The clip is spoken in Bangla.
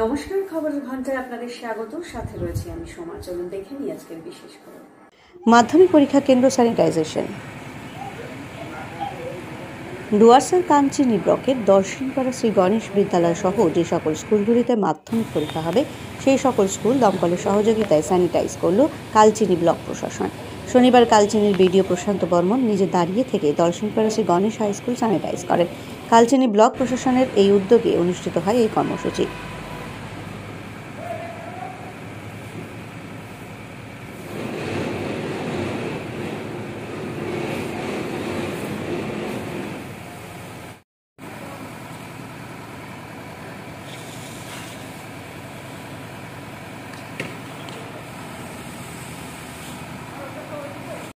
নমস্কার, খবরের ঘন্টায় আপনাদের স্বাগত। সাথে রয়েছে আমি সোমা। চলুন দেখে নিই আজকের বিশেষ খবর। মাধ্যমিক পরীক্ষা কেন্দ্র স্যানিটাইজেশন। ডুয়ার্সের কাঞ্চিনি ব্লকের দর্শনপাড়া শ্রী গণেশ বিদ্যালয় সহ যে সকল স্কুলগুলিতে মাধ্যমিক পরীক্ষা হবে, সেই সকল স্কুল দমকলের সহযোগিতায় স্যানিটাইজ করল কালচিনি ব্লক প্রশাসন। শনিবার কালচিনির বিডিও প্রশান্ত বর্মন নিজে দাঁড়িয়ে থেকে Darshanpara Shri Ganesh high school sanitize করেন। কালচিনি ব্লক প্রশাসনের এই উদ্যোগে অনুষ্ঠিত হয় এই কর্মসূচি।